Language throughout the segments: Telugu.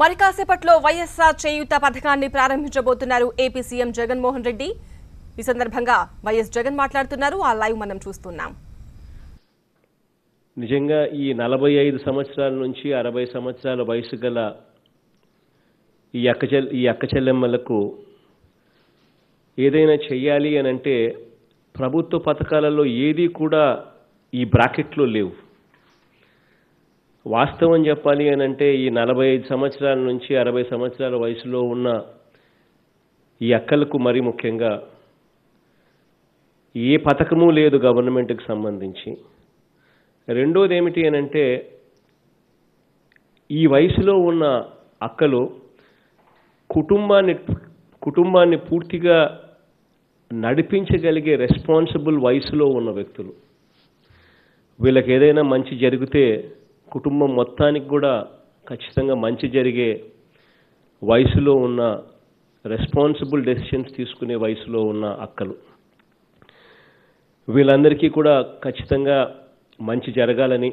మరి కాసేపట్లో వైఎస్ఆర్ చేయూత పథకాన్ని ప్రారంభించబోతున్నారు ఏపీ సీఎం జగన్మోహన్ రెడ్డి. ఈ సందర్భంగా వైఎస్ జగన్ మాట్లాడుతున్నారు. ఆ లైవ్ మనం చూస్తున్నాం. నిజంగా ఈ నలభై ఐదు సంవత్సరాల నుంచి అరవై సంవత్సరాల వయసు గల ఈ అక్కచెల్ ఈ అక్కచెల్లెమ్మలకు ఏదైనా చెయ్యాలి అని అంటే ప్రభుత్వ పథకాలలో ఏది కూడా ఈ బ్రాకెట్లో లేవు. వాస్తవం చెప్పాలి అని అంటే ఈ నలభై ఐదు సంవత్సరాల నుంచి అరవై సంవత్సరాల వయసులో ఉన్న ఈ అక్కలకు మరి ముఖ్యంగా ఏ పథకము లేదు గవర్నమెంట్కి సంబంధించి. రెండోది ఏమిటి అని అంటే ఈ వయసులో ఉన్న అక్కలు కుటుంబాన్ని కుటుంబాన్ని పూర్తిగా నడిపించగలిగే రెస్పాన్సిబుల్ వయసులో ఉన్న వ్యక్తులు. వీళ్ళకి ఏదైనా మంచి జరిగితే కుటుంబం మొత్తానికి కూడా ఖచ్చితంగా మంచి జరిగే వయసులో ఉన్న రెస్పాన్సిబుల్ డెసిషన్స్ తీసుకునే వయసులో ఉన్న అక్కలు. వీళ్ళందరికీ కూడా ఖచ్చితంగా మంచి జరగాలని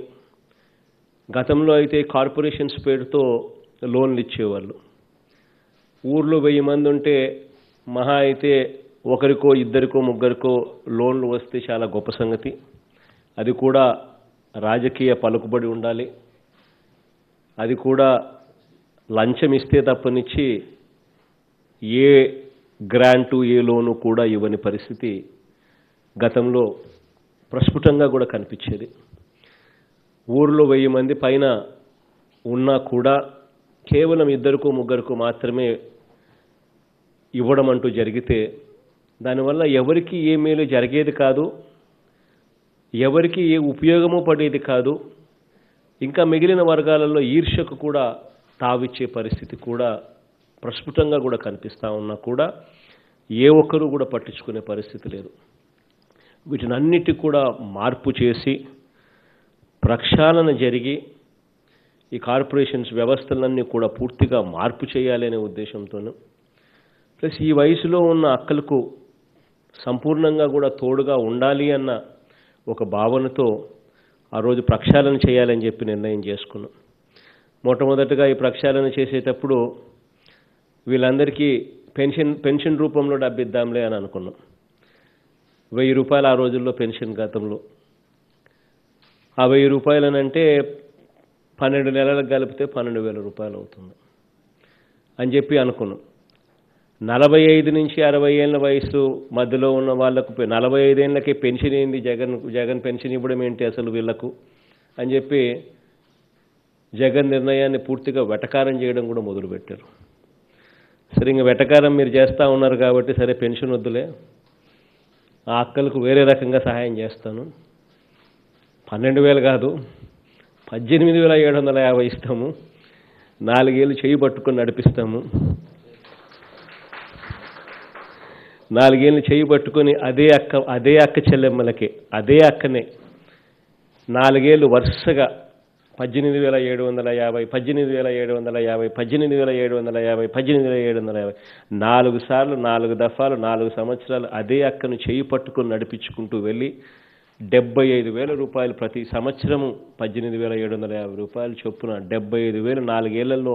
గతంలో అయితే కార్పొరేషన్స్ పేరుతో లోన్లు ఇచ్చేవాళ్ళు. ఊర్లో వెయ్యి మంది ఉంటే మహా అయితే ఒకరికో ఇద్దరికో ముగ్గురికో లోన్లు వస్తే చాలా గొప్ప సంగతి. అది కూడా రాజకీయ పలుకుబడి ఉండాలి. అది కూడా లంచం ఇస్తే తప్పనిచ్చి ఏ గ్రాంటు ఏ లోను కూడా ఇవ్వని పరిస్థితి గతంలో ప్రస్ఫుటంగా కూడా కనిపించేది. ఊర్లో వెయ్యి మంది పైన ఉన్నా కూడా కేవలం ఇద్దరుకు ముగ్గురుకు మాత్రమే ఇవ్వడం అంటూ జరిగితే దానివల్ల ఎవరికి ఏ మేలు జరిగేది కాదు. ఎవరికి ఏ ఉపయోగము పడేది కాదు. ఇంకా మిగిలిన వర్గాలలో ఈర్ష్యకు కూడా తావిచ్చే పరిస్థితి కూడా ప్రస్ఫుటంగా కూడా కనిపిస్తూ ఉన్నా కూడా ఏ ఒక్కరూ కూడా పట్టించుకునే పరిస్థితి లేదు. వీటినన్నిటి కూడా మార్పు చేసి ప్రక్షాళన జరిగి ఈ కార్పొరేషన్స్ వ్యవస్థలన్నీ కూడా పూర్తిగా మార్పు చేయాలి అనే ఉద్దేశంతోనూ ప్లస్ ఈ వయసులో ఉన్న అక్కలకు సంపూర్ణంగా కూడా తోడుగా ఉండాలి అన్న ఒక భావనతో ఆ రోజు ప్రక్షాళన చేయాలని చెప్పి నిర్ణయం చేసుకున్నాం. మొట్టమొదటగా ఈ ప్రక్షాళన చేసేటప్పుడు వీళ్ళందరికీ పెన్షన్ పెన్షన్ రూపంలో డబ్బిద్దాంలే అని అనుకున్నాం. వెయ్యి రూపాయలు ఆ రోజుల్లో పెన్షన్ గతంలో. ఆ వెయ్యి రూపాయలనంటే పన్నెండు నెలలకు కలిపితే పన్నెండు వేల రూపాయలు అవుతుంది అని చెప్పి అనుకున్నాం. నలభై ఐదు నుంచి అరవై ఏళ్ళ వయసు మధ్యలో ఉన్న వాళ్ళకు నలభై ఐదేళ్ళకి పెన్షన్ ఏంది జగన్ జగన్ పెన్షన్ ఇవ్వడం ఏంటి అసలు వీళ్ళకు? అని చెప్పి జగన్ నిర్ణయాన్ని పూర్తిగా వెటకారం చేయడం కూడా మొదలుపెట్టారు. సరే ఇంక వెటకారం మీరు చేస్తూ ఉన్నారు కాబట్టి సరే పెన్షన్ వద్దులే. ఆ అక్కలకు వేరే రకంగా సహాయం చేస్తాను. పన్నెండు వేలు కాదు పద్దెనిమిది వేల ఏడు వందల యాభై ఇస్తాము. నాలుగేళ్ళు చేయి పట్టుకొని నడిపిస్తాము. నాలుగేళ్ళు చేయి పట్టుకొని అదే అక్క అదే అక్క చెల్లెమ్మలకి అదే అక్కనే నాలుగేళ్ళు వరుసగా పద్దెనిమిది వేల ఏడు వందల యాభై పద్దెనిమిది వేల ఏడు వందల యాభై పద్దెనిమిది వేల ఏడు వందల యాభై పద్దెనిమిది వేల ఏడు వందల యాభై. నాలుగు సార్లు నాలుగు దఫాలు నాలుగు సంవత్సరాలు అదే అక్కను చేయి పట్టుకొని నడిపించుకుంటూ వెళ్ళి డెబ్బై ఐదు వేల రూపాయలు ప్రతి సంవత్సరము పద్దెనిమిది వేల ఏడు వందల యాభై రూపాయలు చొప్పున డెబ్బై ఐదు వేలు నాలుగేళ్ళలో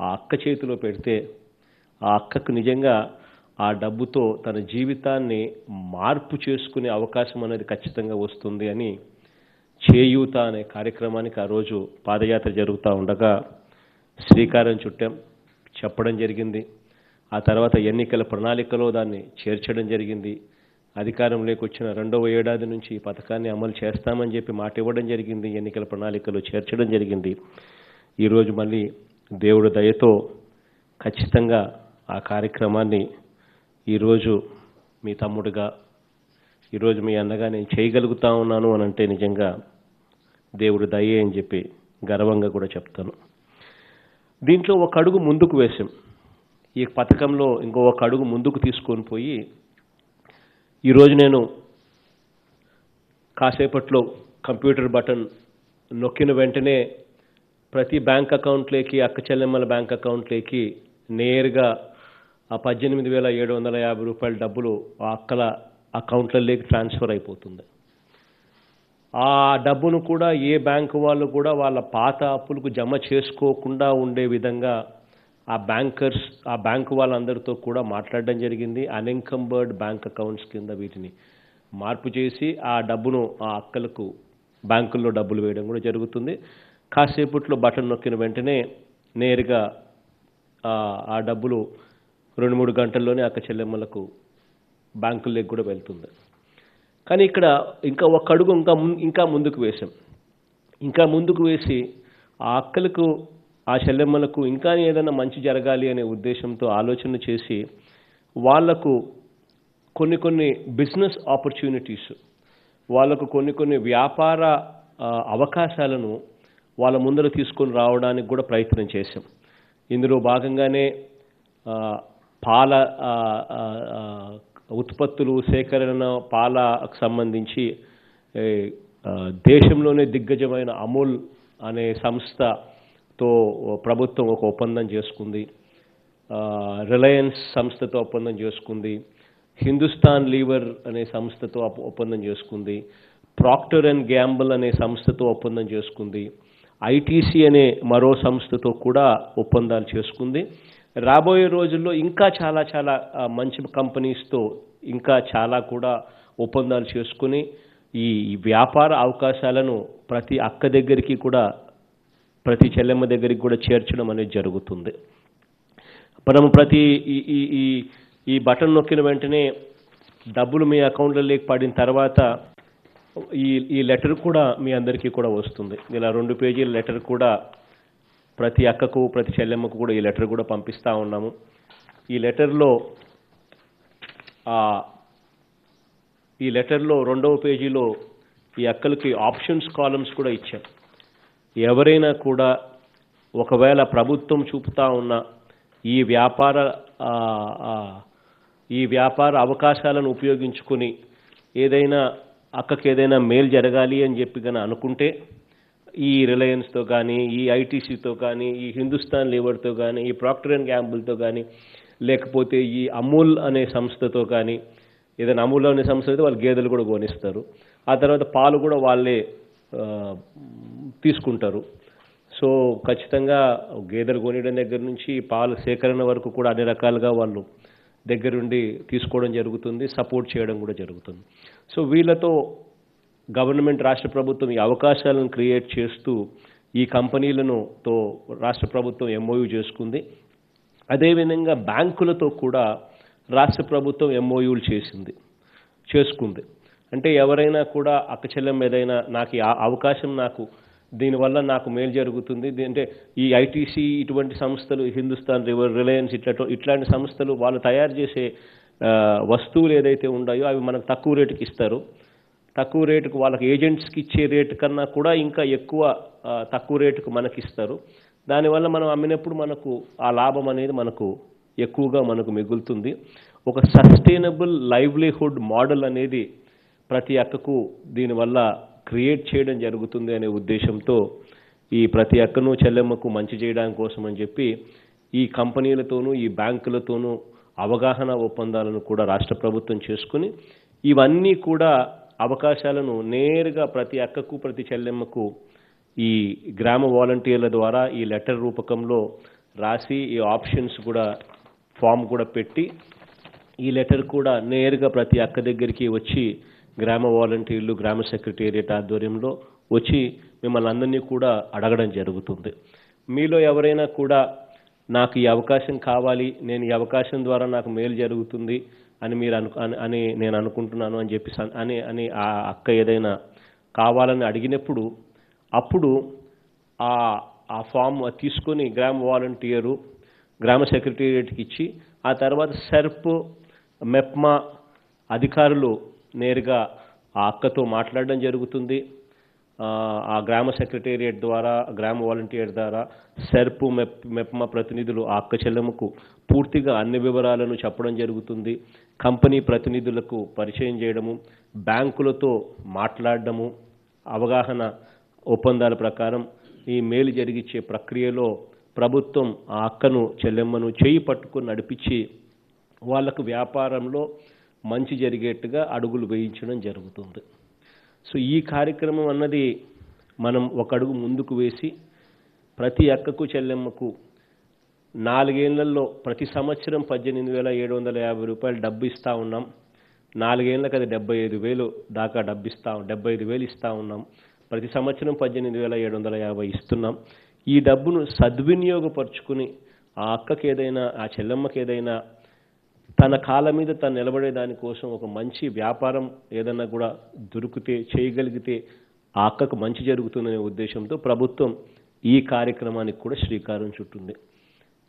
ఆ అక్క చేతిలో పెడితే ఆ అక్కకు నిజంగా ఆ డబ్బుతో తన జీవితాన్ని మార్పు చేసుకునే అవకాశం అనేది ఖచ్చితంగా వస్తుంది అని చేయూత అనే కార్యక్రమానికి ఆ రోజు పాదయాత్ర జరుగుతూ ఉండగా శ్రీకారం చుట్టాం చెప్పడం జరిగింది. ఆ తర్వాత ఎన్నికల ప్రణాళికలో దాన్ని చేర్చడం జరిగింది. అధికారంలోకి వచ్చిన రెండవ ఏడాది నుంచి ఈ పథకాన్ని అమలు చేస్తామని చెప్పి మాట ఇవ్వడం జరిగింది. ఎన్నికల ప్రణాళికలో చేర్చడం జరిగింది. ఈరోజు మళ్ళీ దేవుడి దయతో ఖచ్చితంగా ఆ కార్యక్రమాన్ని ఈరోజు మీ తమ్ముడుగా ఈరోజు మీ అన్నగా నేను చేయగలుగుతా ఉన్నాను అని అంటే నిజంగా దేవుడు దయ్యే అని చెప్పి గర్వంగా కూడా చెప్తాను. దీంట్లో ఒక అడుగు ముందుకు వేశాం. ఈ పథకంలో ఇంకో ఒక అడుగు ముందుకు తీసుకొని పోయి ఈరోజు నేను కాసేపట్లో కంప్యూటర్ బటన్ నొక్కిన వెంటనే ప్రతి బ్యాంక్ అకౌంట్లోకి అక్క చెల్లెమ్మల బ్యాంక్ అకౌంట్లోకి నేరుగా ఆ పద్దెనిమిది వేల ఏడు వందల యాభై రూపాయల డబ్బులు ఆ అక్కల అకౌంట్లలోకి ట్రాన్స్ఫర్ అయిపోతుంది. ఆ డబ్బును కూడా ఏ బ్యాంకు వాళ్ళు కూడా వాళ్ళ పాత అప్పులకు జమ చేసుకోకుండా ఉండే విధంగా ఆ బ్యాంకర్స్ ఆ బ్యాంకు వాళ్ళందరితో కూడా మాట్లాడడం జరిగింది. అన్ఎంకంబర్డ్ బ్యాంక్ అకౌంట్స్ కింద వీటిని మార్పు చేసి ఆ డబ్బును ఆ అక్కలకు బ్యాంకుల్లో డబ్బులు వేయడం కూడా జరుగుతుంది. కాసేపట్లో బటన్ నొక్కిన వెంటనే నేరుగా ఆ ఆ డబ్బులు రెండు మూడు గంటల్లోనే అక్క చెల్లెమ్మలకు బ్యాంకుల్లోకి కూడా వెళ్తుంది. కానీ ఇక్కడ ఇంకా ఒక అడుగు ఇంకా ఇంకా ముందుకు వేశాం. ఇంకా ముందుకు వేసి ఆ అక్కలకు ఆ చెల్లెమ్మలకు ఇంకా ఏదైనా మంచి జరగాలి అనే ఉద్దేశంతో ఆలోచన చేసి వాళ్ళకు కొన్ని కొన్ని బిజినెస్ ఆపర్చునిటీస్ వాళ్ళకు కొన్ని కొన్ని వ్యాపార అవకాశాలను వాళ్ళ ముందర తీసుకొని రావడానికి కూడా ప్రయత్నం చేశాం. ఇందులో భాగంగానే పాల ఉత్పత్తులు సేకరణ పాలకు సంబంధించి దేశంలోనే దిగ్గజమైన అమూల్ అనే సంస్థతో ప్రభుత్వం ఒక ఒప్పందం చేసుకుంది. రిలయన్స్ సంస్థతో ఒప్పందం చేసుకుంది. హిందుస్థాన్ లీవర్ అనే సంస్థతో ఒప్పందం చేసుకుంది. ప్రాక్టర్ అండ్ గ్యాంబుల్ అనే సంస్థతో ఒప్పందం చేసుకుంది. ఐటీసీ అనే మరో సంస్థతో కూడా ఒప్పందాలు చేసుకుంది. రాబోయే రోజుల్లో ఇంకా చాలా చాలా మంచి కంపెనీస్తో ఇంకా చాలా కూడా ఒప్పందాలు చేసుకుని ఈ వ్యాపార అవకాశాలను ప్రతి అక్క దగ్గరికి కూడా ప్రతి చెల్లెమ్మ దగ్గరికి కూడా చేర్చడం అనేది జరుగుతుంది. మనం ప్రతి ఈ ఈ ఈ ఈ బటన్ నొక్కిన వెంటనే డబ్బులు మీ అకౌంట్లోకి పడిన తర్వాత ఈ ఈ లెటర్ కూడా మీ అందరికీ కూడా వస్తుంది. ఇలా రెండు పేజీల లెటర్ కూడా ప్రతి అక్కకు ప్రతి చెల్లెమ్మకు కూడా ఈ లెటర్ కూడా పంపిస్తూ ఉన్నాము. ఈ లెటర్లో ఈ లెటర్లో రెండవ పేజీలో ఈ అక్కలకి ఆప్షన్స్ కాలమ్స్ కూడా ఇచ్చాం. ఎవరైనా కూడా ఒకవేళ ప్రభుత్వం చూపుతా ఉన్న ఈ వ్యాపార ఈ వ్యాపార అవకాశాలను ఉపయోగించుకొని ఏదైనా అక్కకి ఏదైనా మేలు జరగాలి అని చెప్పి కానీ అనుకుంటే ఈ రిలయన్స్తో కానీ ఈ ఐటీసీతో కానీ ఈ హిందుస్థాన్ లీవర్తో కానీ ఈ ప్రాక్టర్ అండ్ గ్యాంబుల్తో కానీ లేకపోతే ఈ అమూల్ అనే సంస్థతో కానీ ఏదైనా అమూల్ అనే సంస్థ అయితే వాళ్ళు గేదెలు కూడా గోనిస్తారు ఆ తర్వాత పాలు కూడా వాళ్ళే తీసుకుంటారు. సో ఖచ్చితంగా గేదెలు కొనియడం దగ్గర నుంచి పాలు సేకరణ వరకు కూడా అన్ని రకాలుగా వాళ్ళు దగ్గరుండి తీసుకోవడం జరుగుతుంది సపోర్ట్ చేయడం కూడా జరుగుతుంది. సో వీళ్ళతో గవర్నమెంట్ రాష్ట్ర ప్రభుత్వం ఈ అవకాశాలను క్రియేట్ చేస్తూ ఈ కంపెనీలను తో రాష్ట్ర ప్రభుత్వం ఎంఓయూ చేసుకుంది. అదేవిధంగా బ్యాంకులతో కూడా రాష్ట్ర ప్రభుత్వం ఎంఓయూలు చేసింది చేసుకుంది. అంటే ఎవరైనా కూడా అక్కచెల్లెం ఏదైనా నాకు ఆ- అవకాశం నాకు దీనివల్ల నాకు మేలు జరుగుతుంది. అంటే ఈ ఐటీసీ ఇటువంటి సంస్థలు హిందుస్థాన్ రివర్ రిలయన్స్ ఇట్లా ఇట్లాంటి సంస్థలు వాళ్ళు తయారు చేసే వస్తువులు ఏదైతే ఉన్నాయో అవి మనకు తక్కువ రేటుకి ఇస్తారు. తక్కువ రేటుకు వాళ్ళకి ఏజెంట్స్కి ఇచ్చే రేటు కన్నా కూడా ఇంకా ఎక్కువ తక్కువ రేటుకు మనకి ఇస్తారు దానివల్ల మనం అమ్మినప్పుడు మనకు ఆ లాభం అనేది మనకు ఎక్కువగా మనకు మిగులుతుంది. ఒక సస్టైనబుల్ లైవ్లీహుడ్ మోడల్ అనేది ప్రతి అక్కకు దీనివల్ల క్రియేట్ చేయడం జరుగుతుంది అనే ఉద్దేశంతో ఈ ప్రతి అక్కను చెల్లెమ్మకు మంచి చేయడానికి కోసం అని చెప్పి ఈ కంపెనీలతోనూ ఈ బ్యాంకులతోనూ అవగాహన ఒప్పందాలను కూడా రాష్ట్ర ప్రభుత్వం చేసుకుని ఇవన్నీ కూడా అవకాశాలను నేరుగా ప్రతి అక్కకు ప్రతి చెల్లెమ్మకు ఈ గ్రామ వాలంటీర్ల ద్వారా ఈ లెటర్ రూపకంలో రాసి ఈ ఆప్షన్స్ కూడా ఫామ్ కూడా పెట్టి ఈ లెటర్ కూడా నేరుగా ప్రతి అక్క దగ్గరికి వచ్చి గ్రామ వాలంటీర్లు గ్రామ సెక్రటేరియట్ ఆధ్వర్యంలో వచ్చి మిమ్మల్ని అందరినీ కూడా అడగడం జరుగుతుంది. మీలో ఎవరైనా కూడా నాకు ఈ అవకాశం కావాలి నేను ఈ అవకాశం ద్వారా నాకు మేలు జరుగుతుంది అని మీరు అను అని- అని నేను అనుకుంటున్నాను అని చెప్పి అని అని ఆ అక్క ఏదైనా కావాలని అడిగినప్పుడు అప్పుడు ఆ ఆ ఫామ్ తీసుకొని గ్రామ వాలంటీరు గ్రామ సెక్రటేరియట్కి ఇచ్చి ఆ తర్వాత సెర్ప్ మెప్మా అధికారులు నేరుగా ఆ అక్కతో మాట్లాడడం జరుగుతుంది. ఆ, గ్రామ సెక్రటేరియట్ ద్వారా గ్రామ వాలంటీర్ ద్వారా సెర్పు మెప్ మెప్మ ప్రతినిధులు ఆ అక్క చెల్లెమ్మకు పూర్తిగా అన్ని వివరాలను చెప్పడం జరుగుతుంది. కంపెనీ ప్రతినిధులకు పరిచయం చేయడము బ్యాంకులతో మాట్లాడడము అవగాహన ఒప్పందాల ప్రకారం ఈ మేలు జరిగించే ప్రక్రియలో ప్రభుత్వం ఆ అక్కను చెల్లెమ్మను చేయి పట్టుకుని నడిపించి వాళ్ళకు వ్యాపారంలో మంచి జరిగేట్టుగా అడుగులు వేయించడం జరుగుతుంది. సో ఈ కార్యక్రమం అన్నది మనం ఒక అడుగు ముందుకు వేసి ప్రతి అక్కకు చెల్లెమ్మకు నాలుగేళ్ళలో ప్రతి సంవత్సరం పద్దెనిమిది వేల ఏడు వందల యాభై రూపాయలు డబ్బు ఇస్తూ ఉన్నాం. నాలుగేళ్ళకు అది డెబ్బై ఐదు వేలు దాకా డబ్బు ఇస్తా డెబ్బై ఐదు వేలు ఇస్తూ ఉన్నాం. ప్రతి సంవత్సరం పద్దెనిమిది వేల ఏడు వందల యాభై ఇస్తున్నాం. ఈ డబ్బును సద్వినియోగపరుచుకుని ఆ అక్కకి ఏదైనా ఆ చెల్లెమ్మకి ఏదైనా తన కాళ్ళ మీద తను నిలబడే దానికోసం ఒక మంచి వ్యాపారం ఏదన్నా కూడా దొరికితే చేయగలిగితే ఆ అక్కకు మంచి జరుగుతుందనే ఉద్దేశంతో ప్రభుత్వం ఈ కార్యక్రమానికి కూడా శ్రీకారం చుట్టింది.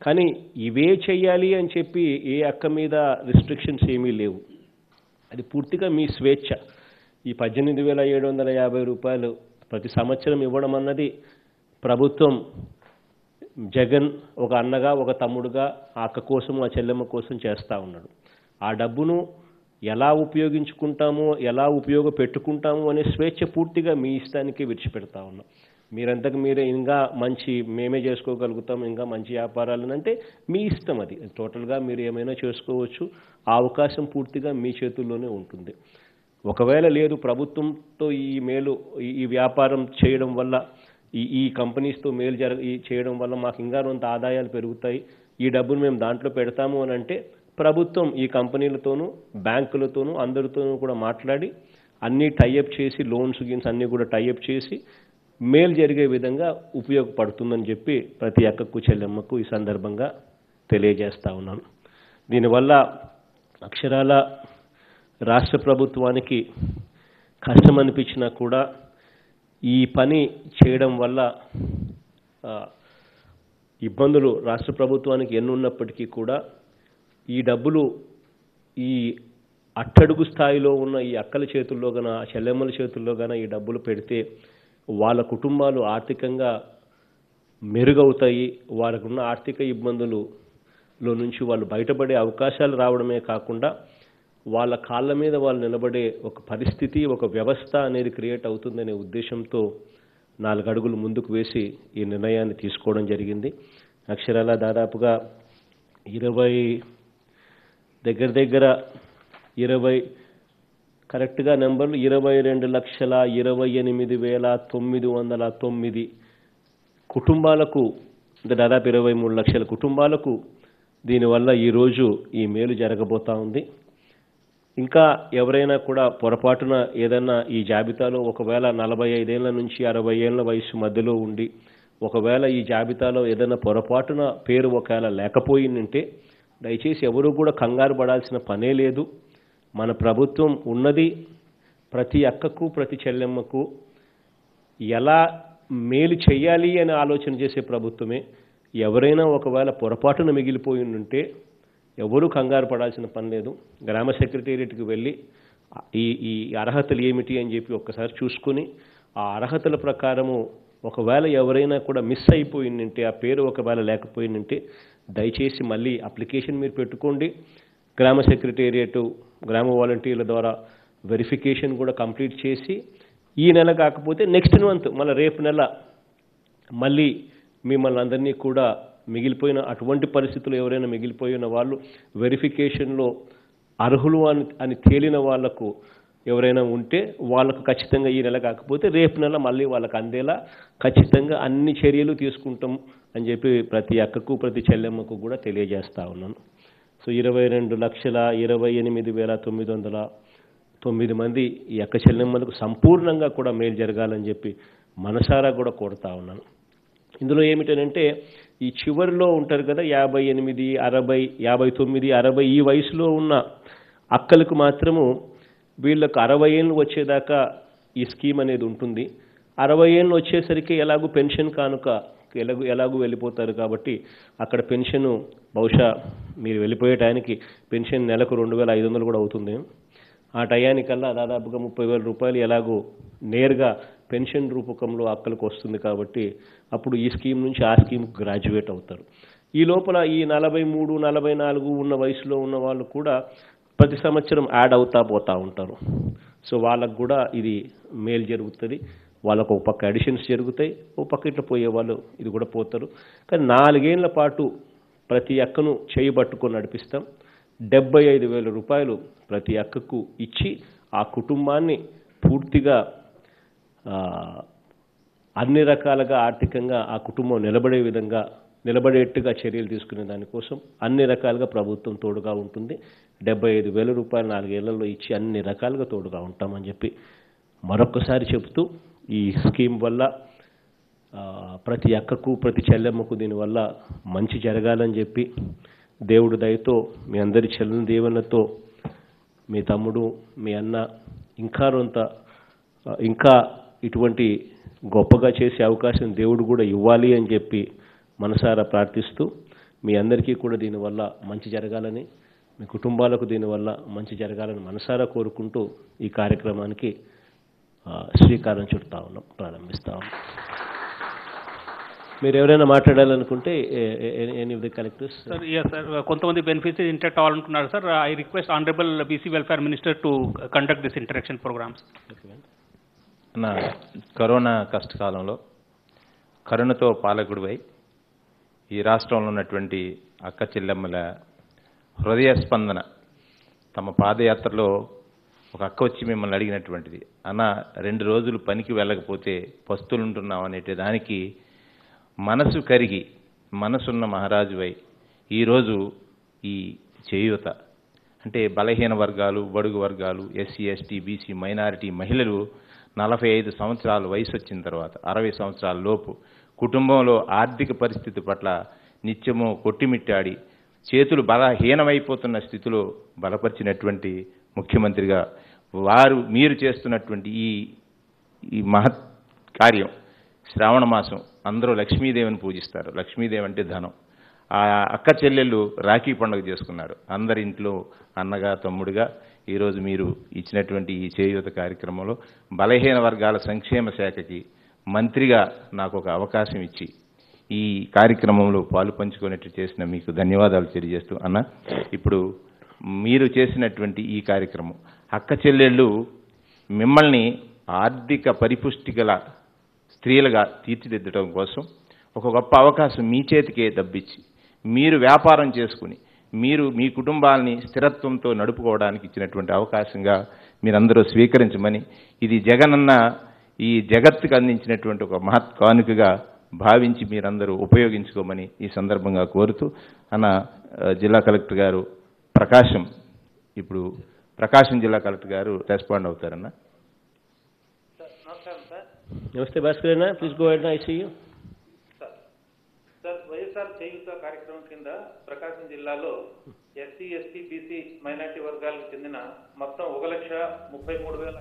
కానీ ఇవే చెయ్యాలి అని చెప్పి ఏ అక్క మీద రిస్ట్రిక్షన్స్ ఏమీ లేవు. అది పూర్తిగా మీ స్వేచ్ఛ. ఈ పద్దెనిమిది వేల ఏడు వందల యాభై రూపాయలు ప్రతి సంవత్సరం ఇవ్వడం అన్నది ప్రభుత్వం జగన్ ఒక అన్నగా ఒక తమ్ముడుగా ఆ అక్క కోసం ఆ చెల్లెమ్మ కోసం చేస్తూ ఉన్నాడు. ఆ డబ్బును ఎలా ఉపయోగించుకుంటామో ఎలా ఉపయోగపెట్టుకుంటాము అనే స్వేచ్ఛ పూర్తిగా మీ ఇష్టానికి విడిచిపెడతా ఉన్నాం. మీరంతకు మీరే ఇంకా మంచి మేమే చేసుకోగలుగుతాం ఇంకా మంచి వ్యాపారాలు అంటే మీ ఇష్టం అది. టోటల్గా మీరు ఏమైనా చేసుకోవచ్చు. ఆ అవకాశం పూర్తిగా మీ చేతుల్లోనే ఉంటుంది. ఒకవేళ లేదు ప్రభుత్వంతో ఈ మేలు ఈ- ఈ వ్యాపారం చేయడం వల్ల ఈ ఈ కంపెనీస్తో మేలు జరగ ఈ చేయడం వల్ల మాకు ఇంకా కొంత ఆదాయాలు పెరుగుతాయి. ఈ డబ్బును మేము దాంట్లో పెడతాము అని అంటే ప్రభుత్వం ఈ కంపెనీలతోనూ బ్యాంకులతోనూ అందరితోనూ కూడా మాట్లాడి అన్నీ టైఅప్ చేసి లోన్స్ గిన్స్ అన్నీ కూడా టైఅప్ చేసి మేలు జరిగే విధంగా ఉపయోగపడుతుందని చెప్పి ప్రతి అక్కకు చెల్లెమ్మకు ఈ సందర్భంగా తెలియజేస్తా ఉన్నాను. దీనివల్ల అక్షరాల రాష్ట్ర ప్రభుత్వానికి కష్టం అనిపించినా కూడా ఈ పని చేయడం వల్ల ఇబ్బందులు రాష్ట్ర ప్రభుత్వానికి ఎన్నున్నప్పటికీ కూడా ఈ డబ్బులు ఈ అట్టడుగు స్థాయిలో ఉన్న ఈ అక్కల చేతుల్లో గన ఆ చెల్లెమ్మల చేతుల్లో గన ఈ డబ్బులు పెడితే వాళ్ళ కుటుంబాలు ఆర్థికంగా మెరుగవుతాయి. వాళ్ళకున్న ఆర్థిక ఇబ్బందులు లో నుంచి వాళ్ళు బయటపడే అవకాశాలు రావడమే కాకుండా వాళ్ళ కాళ్ళ మీద వాళ్ళు నిలబడే ఒక పరిస్థితి ఒక వ్యవస్థ అనేది క్రియేట్ అవుతుందనే ఉద్దేశంతో నాలుగు అడుగులు ముందుకు వేసి ఈ నిర్ణయాన్ని తీసుకోవడం జరిగింది. అక్షరాల దాదాపుగా ఇరవై దగ్గర దగ్గర ఇరవై కరెక్ట్గా నెంబర్లు ఇరవై రెండు లక్షల ఇరవై ఎనిమిది వేల తొమ్మిది వందల తొమ్మిది కుటుంబాలకు అంటే దాదాపు ఇరవై మూడు లక్షల కుటుంబాలకు దీనివల్ల ఈరోజు ఈ మేలు జరగబోతా ఉంది. ఇంకా ఎవరైనా కూడా పొరపాటున ఏదన్నా ఈ జాబితాలో ఒకవేళ నలభై ఐదేళ్ళ నుంచి అరవై ఏళ్ళ వయసు మధ్యలో ఉండి ఒకవేళ ఈ జాబితాలో ఏదైనా పొరపాటున పేరు ఒకవేళ లేకపోయిందంటే దయచేసి ఎవరూ కూడా కంగారు పడాల్సిన పనే లేదు. మన ప్రభుత్వం ఉన్నది ప్రతి అక్కకు ప్రతి చెల్లెమ్మకు ఎలా మేలు చేయాలి అని ఆలోచన చేసే ప్రభుత్వమే. ఎవరైనా ఒకవేళ పొరపాటున మిగిలిపోయి ఉంటే ఎవరూ కంగారు పడాల్సిన పని లేదు. గ్రామ సెక్రటేరియట్కి వెళ్ళి ఈ ఈ అర్హతలు ఏమిటి అని చెప్పి ఒక్కసారి చూసుకుని ఆ అర్హతల ప్రకారము ఒకవేళ ఎవరైనా కూడా మిస్ అయిపోయిందంటే ఆ పేరు ఒకవేళ లేకపోయిందంటే దయచేసి మళ్ళీ అప్లికేషన్ మీరు పెట్టుకోండి. గ్రామ సెక్రటేరియట్ గ్రామ వాలంటీర్ల ద్వారా వెరిఫికేషన్ కూడా కంప్లీట్ చేసి ఈ నెల కాకపోతే నెక్స్ట్ మంత్ మళ్ళీ రేపు నెల మళ్ళీ మిమ్మల్ని అందరినీ కూడా మిగిలిపోయిన అటువంటి పరిస్థితులు ఎవరైనా మిగిలిపోయిన వాళ్ళు వెరిఫికేషన్లో అర్హులు అని అని తేలిన వాళ్ళకు ఎవరైనా ఉంటే వాళ్ళకు ఖచ్చితంగా ఈ నెల కాకపోతే రేపు నెల మళ్ళీ వాళ్ళకు అందేలా ఖచ్చితంగా అన్ని చర్యలు తీసుకుంటాం అని చెప్పి ప్రతి అక్కకు ప్రతి చెల్లెమ్మకు కూడా తెలియజేస్తా ఉన్నాను. సో ఇరవై రెండు లక్షల ఇరవై ఎనిమిది వేల తొమ్మిది వందల తొమ్మిది మంది ఈ అక్క చెల్లెమ్మలకు సంపూర్ణంగా కూడా మేలు జరగాలని చెప్పి మనసారా కూడా కోరుతా ఉన్నాను. ఇందులో ఏమిటనంటే ఈ చివరిలో ఉంటారు కదా యాభై ఎనిమిది అరవై యాభై తొమ్మిది అరవై ఈ వయసులో ఉన్న అక్కలకు మాత్రము వీళ్ళకు అరవై ఏళ్ళు వచ్చేదాకా ఈ స్కీమ్ అనేది ఉంటుంది. అరవై ఏళ్ళు వచ్చేసరికి ఎలాగూ పెన్షన్ కానుక ఎలాగూ ఎలాగూ వెళ్ళిపోతారు కాబట్టి అక్కడ పెన్షన్ బహుశా మీరు వెళ్ళిపోయే టయానికి పెన్షన్ నెలకు రెండు వేల ఐదు వందలు కూడా అవుతుంది. ఆ టయానికల్లా దాదాపుగా ముప్పై వేల రూపాయలు ఎలాగో నేరుగా పెన్షన్ రూపకంలో అక్కలకు వస్తుంది కాబట్టి అప్పుడు ఈ స్కీమ్ నుంచి ఆ స్కీమ్కి గ్రాడ్యుయేట్ అవుతారు. ఈ లోపల ఈ నలభై మూడు నలభై నాలుగు ఉన్న వయసులో ఉన్న వాళ్ళు కూడా ప్రతి సంవత్సరం యాడ్ అవుతా పోతూ ఉంటారు. సో వాళ్ళకు కూడా ఇది మేలు జరుగుతుంది. వాళ్ళకు ఒక పక్క అడిషన్స్ జరుగుతాయి ఒక పక్క ఇట్లా పోయే వాళ్ళు ఇది కూడా పోతారు. కానీ నాలుగేళ్ళ పాటు ప్రతి అక్కను చేయబట్టుకొని నడిపిస్తాం. డెబ్బై ఐదు వేల రూపాయలు ప్రతి అక్కకు ఇచ్చి ఆ కుటుంబాన్ని పూర్తిగా అన్ని రకాలుగా ఆర్థికంగా ఆ కుటుంబం నిలబడే విధంగా నిలబడేట్టుగా చర్యలు తీసుకునే దానికోసం అన్ని రకాలుగా ప్రభుత్వం తోడుగా ఉంటుంది. డెబ్బై ఐదు వేల రూపాయలు నాలుగేళ్ళలో ఇచ్చి అన్ని రకాలుగా తోడుగా ఉంటామని చెప్పి మరొకసారి చెబుతూ ఈ స్కీమ్ వల్ల ప్రతి అక్కకు ప్రతి చెల్లెమ్మకు దీనివల్ల మంచి జరగాలని చెప్పి దేవుడి దయతో మీ అందరి చెల్లని దీవెనతో మీ తమ్ముడు మీ అన్న ఇంకా రొంత ఇంకా ఇటువంటి గొప్పగా చేసే అవకాశం దేవుడు కూడా ఇవ్వాలి అని చెప్పి మనసారా ప్రార్థిస్తూ మీ అందరికీ కూడా దీనివల్ల మంచి జరగాలని మీ కుటుంబాలకు దీనివల్ల మంచి జరగాలని మనసారా కోరుకుంటూ ఈ కార్యక్రమానికి శ్రీకారం చుడతా ఉన్నాం ప్రారంభిస్తా ఉన్నాం. మీరు ఎవరైనా మాట్లాడాలనుకుంటే any of the collectors sir yes sir కొంతమంది benefits interact అవ్వాలనుకున్నారు sir I request honourable BC welfare minister to conduct this interaction programmes నా కరోనా కష్టకాలంలో కరుణతో పాలకుడివై ఈ రాష్ట్రంలో ఉన్నటువంటి అక్క చెల్లెమ్మల హృదయ స్పందన తమ పాదయాత్రలో ఒక అక్క వచ్చి మిమ్మల్ని అడిగినటువంటిది. అన్న రెండు రోజులు పనికి వెళ్ళకపోతే పస్తులుంటున్నాం అనేటి దానికి మనసు కరిగి మనసున్న మహారాజువై ఈరోజు ఈ చేయూత. అంటే బలహీన వర్గాలు బడుగు వర్గాలు ఎస్సీ ఎస్టీ బీసీ మైనారిటీ మహిళలు నలభై ఐదు సంవత్సరాలు వయసు వచ్చిన తర్వాత అరవై సంవత్సరాల లోపు కుటుంబంలో ఆర్థిక పరిస్థితి పట్ల నిత్యము కొట్టిమిట్టాడి చేతులు బలహీనమైపోతున్న స్థితిలో బలపరిచినటువంటి ముఖ్యమంత్రిగా వారు మీరు చేస్తున్నటువంటి ఈ ఈ మహత్ కార్యం శ్రావణ మాసం అందరూ లక్ష్మీదేవిని పూజిస్తారు. లక్ష్మీదేవి అంటే ధనం. ఆ అక్క చెల్లెళ్ళు రాఖీ పండుగ చేసుకున్నారు. అందరి ఇంట్లో అన్నగా తమ్ముడుగా ఈరోజు మీరు ఇచ్చినటువంటి ఈ చేయూత కార్యక్రమంలో బలహీన వర్గాల సంక్షేమ శాఖకి మంత్రిగా నాకు ఒక అవకాశం ఇచ్చి ఈ కార్యక్రమంలో పాలు పంచుకునేట్టు చేసిన మీకు ధన్యవాదాలు తెలియజేస్తూ అన్న ఇప్పుడు మీరు చేసినటువంటి ఈ కార్యక్రమం. అక్క చెల్లెళ్ళు మిమ్మల్ని ఆర్థిక పరిపుష్టి గల స్త్రీలుగా తీర్చిదిద్దడం కోసం ఒక గొప్ప అవకాశం మీ చేతికే దబ్బిచ్చి మీరు వ్యాపారం చేసుకుని మీరు మీ కుటుంబాలని స్థిరత్వంతో నడుపుకోవడానికి ఇచ్చినటువంటి అవకాశంగా మీరందరూ స్వీకరించమని ఇది జగనన్న ఈ జగత్తుకు అందించినటువంటి ఒక మహత్ కానుకగా భావించి మీరందరూ ఉపయోగించుకోమని ఈ సందర్భంగా కోరుతూ అన్న జిల్లా కలెక్టర్ గారు ప్రకాశం ఇప్పుడు ప్రకాశం జిల్లా కలెక్టర్ గారు రెస్పాండ్ అవుతారన్న. నమస్కారం సార్. నమస్తే భాస్కర్ అన్న. Please go I see you sir Cheyutha కార్యక్రమం కింద ప్రకాశం జిల్లాలో ఎస్సీ ఎస్టీ బీసీ మైనార్టీ వర్గాలకు చెందిన మొత్తం ఒక లక్ష ముప్పై మూడు వేల